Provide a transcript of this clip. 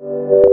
you